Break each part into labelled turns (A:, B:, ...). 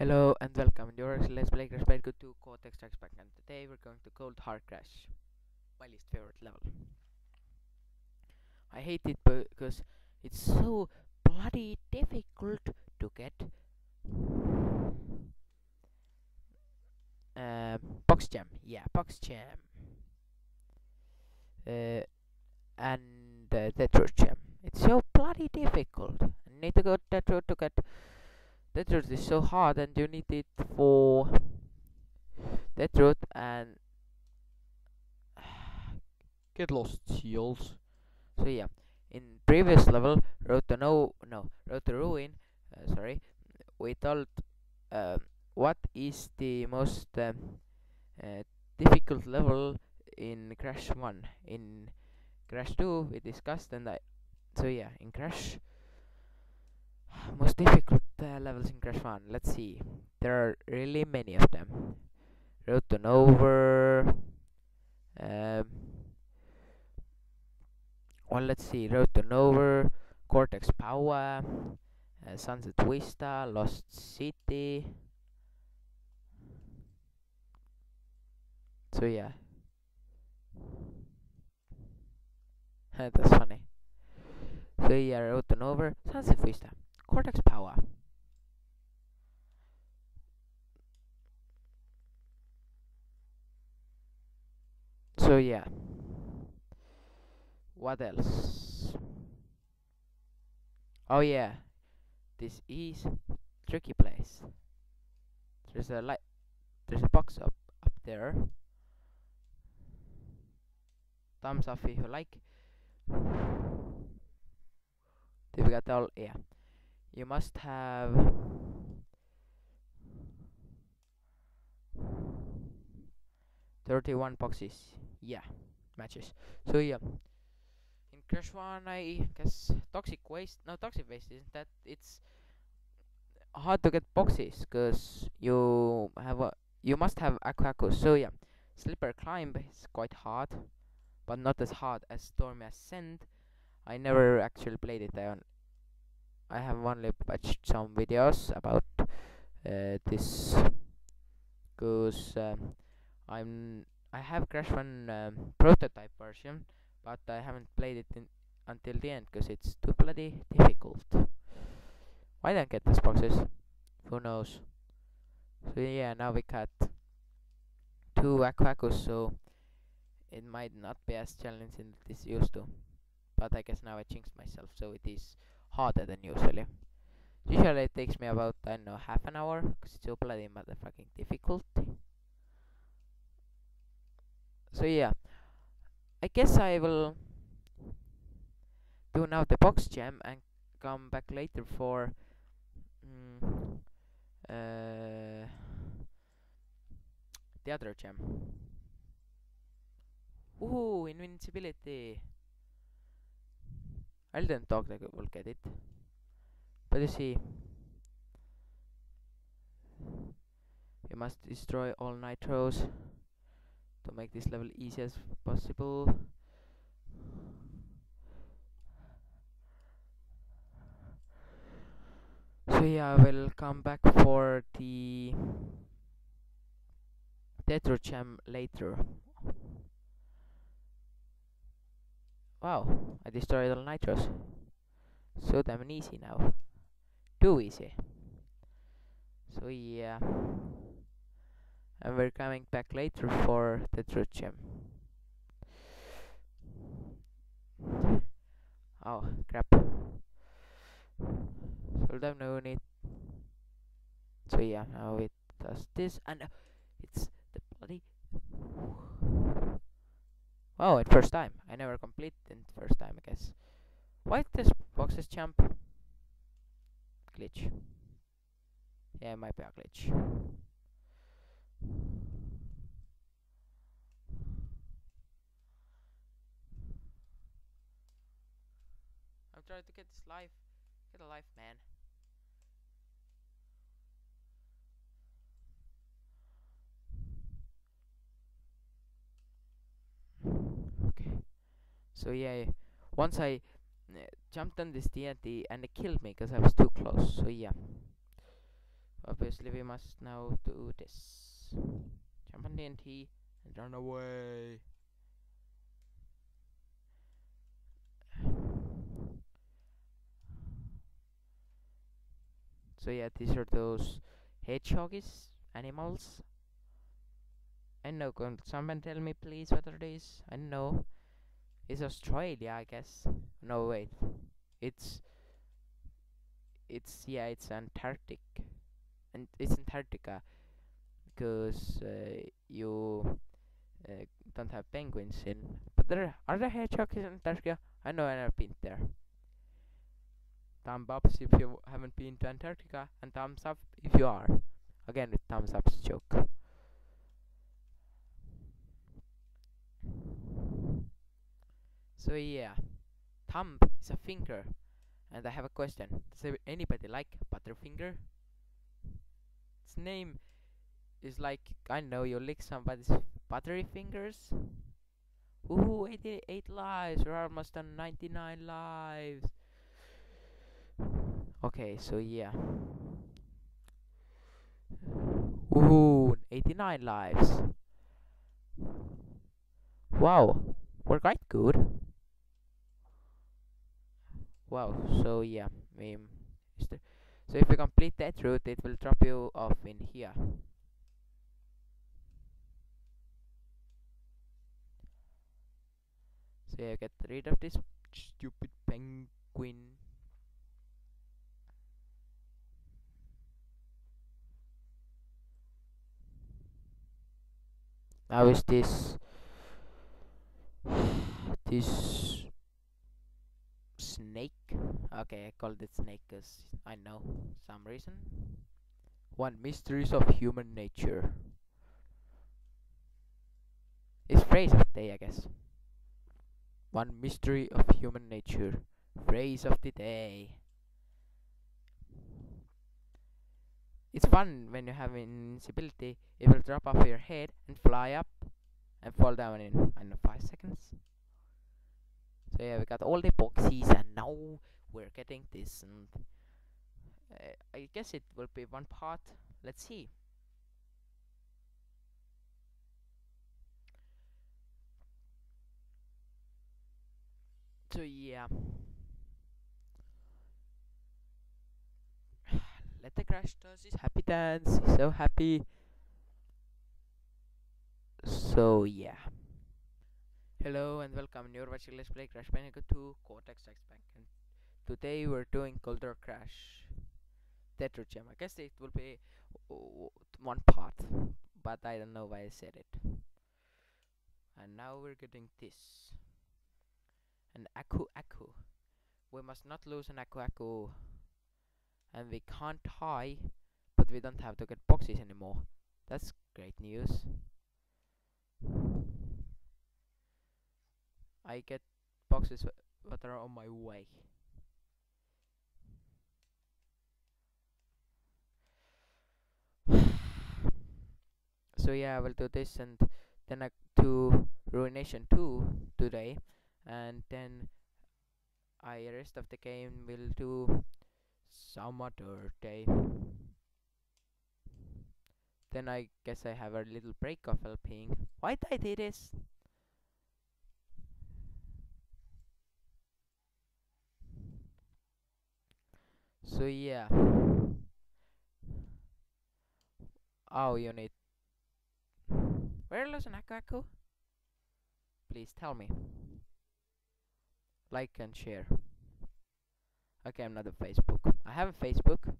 A: Hello and welcome. To your Let's Play Crash Bandicoot 2 Cortex Strikes Back and today we're going to Cold Hard Crash. My least favorite level. I hate it because it's so bloody difficult to get. Uh, box jam. Yeah, box jam. Uh, and uh, Detroit jam. It's so bloody difficult. I need to go to Detroit to get that route is so hard and you need it for that route and get lost seals so yeah in previous level road to no no road to ruin uh, sorry we told uh, what is the most um, uh, difficult level in crash 1 in crash 2 we discussed and i so yeah in crash most difficult uh, levels in Crash 1. Let's see. There are really many of them. Road to Nowhere. Um, well, let's see. Road to Nowhere. Cortex Power. Uh, Sunset Vista. Lost City. So yeah. That's funny. So yeah, Road to Nowhere. Sunset Vista. Cortex Power. So yeah. What else? Oh yeah. This is tricky place. There's a light there's a box up up there. Thumbs up if you like. We got all yeah you must have Thirty-one boxes. Yeah, matches. So yeah, in Crash One, I guess toxic waste. No, toxic waste isn't that. It's hard to get boxes because you have a you must have Aku So yeah, Slippery Climb is quite hard, but not as hard as Stormy Ascent. I never actually played it. I I have only watched some videos about uh, this because um, I'm I have Crash One um, prototype version but I haven't played it until the end because it's too bloody difficult. Why don't get these boxes? Who knows? So yeah now we got two Aku so it might not be as challenging as it used to but I guess now I jinxed myself so it is harder than usually. Usually it takes me about, I don't know, half an hour, because it's so bloody motherfucking difficult. So yeah, I guess I will do now the box jam and come back later for mm, uh, the other jam. Ooh, invincibility! I didn't talk that we'll get it. But you see, you must destroy all nitros to make this level easy as possible. So yeah, I will come back for the Tetrochem later. Wow, I destroyed all nitros. So damn easy now. Too easy. So yeah. And we're coming back later for the truth gem. Oh, crap. So damn no need. So yeah, now it does this and uh, it's the bloody Oh, at first time. I never completed in first time, I guess. Why this boxes jump? Glitch. Yeah, it might be a glitch. I'm trying to get this life. Get a life, man. So yeah, once I uh, jumped on this TNT and it killed me because I was too close. So yeah. obviously we must now do this. Jump on TNT and run away. So yeah, these are those hedgehogies animals. I know, can someone tell me please what are? I know. It's Australia, I guess. No, wait. It's it's yeah, it's Antarctic, and it's Antarctica because uh, you uh, don't have penguins in. But there are there hedgehogs in Antarctica. I know I've been there. Thumb ups if you haven't been to Antarctica, and thumbs up if you are. Again with thumbs ups joke. So yeah, thumb is a finger, and I have a question. Does anybody like Butterfinger? Its name is like I know you lick somebody's buttery fingers. Ooh, 88 lives. We're almost on 99 lives. Okay, so yeah. Ooh, 89 lives. Wow, we're quite good. Wow, so yeah, um, so if you complete that route, it will drop you off in here. So yeah, get rid of this stupid penguin. How is this? This snake. Okay, I called it snake because I know some reason. One mysteries of human nature. It's phrase of the day, I guess. One mystery of human nature. Phrase of the day. It's fun when you have invincibility. It will drop off your head and fly up and fall down in I know five seconds. So yeah, we got all the boxes and now we're getting this and uh, I guess it will be one part. Let's see. So yeah. Let the crash does his happy dance. He's so happy. So yeah. Hello and welcome. You're watching Let's Play Crash Bandicoot 2 Cortex X today we're doing Cold Hard Crash Tether Gem. I guess it will be one part, but I don't know why I said it. And now we're getting this. An Aku Aku. We must not lose an Aku Aku and we can't tie but we don't have to get boxes anymore that's great news I get boxes that are on my way so yeah I will do this and then I do Ruination 2 today and then I rest of the game will do some other day. Then I guess I have a little break of helping. Why did I do this? So yeah. Oh, you need. Where is an Aku? Please tell me. Like and share. Okay, I'm not a Facebook. I have a Facebook.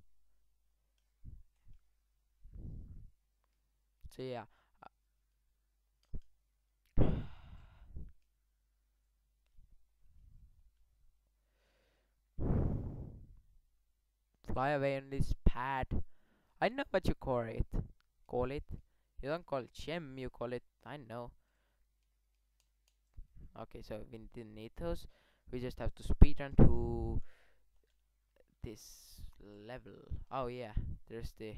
A: So yeah. Fly away on this pad. I know what you call it. Call it. You don't call it gem, you call it I know. Okay, so we didn't need those. We just have to speedrun to this level. Oh yeah, there's the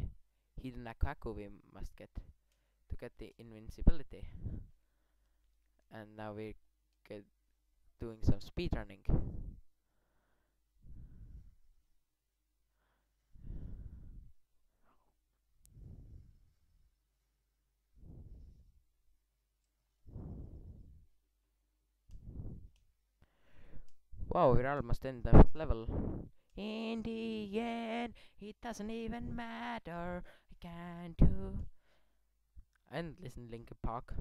A: hidden Aku Aku we must get to get the invincibility. And now we get doing some speed running. Wow, we're almost in the fifth level. In the end, it doesn't even matter. I can do. And listen, Linkin Park.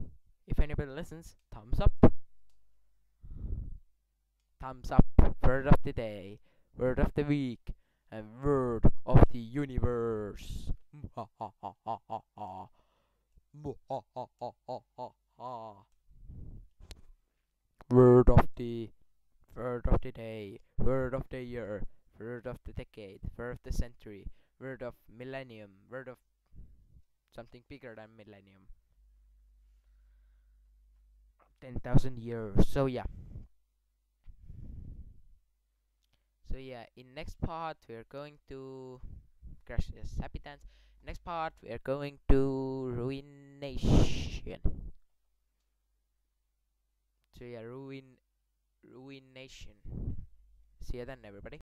A: If anybody listens, thumbs up. Thumbs up. Word of the day, word of the week, and word of the universe. Word of the word of the day, word of the year, word of the decade, word of the century, word of millennium, word of something bigger than millennium. 10,000 years. So yeah. So yeah, in next part we're going to crash this happy dance. Next part we're going to ruination. So yeah, ruin ruination. See you then everybody.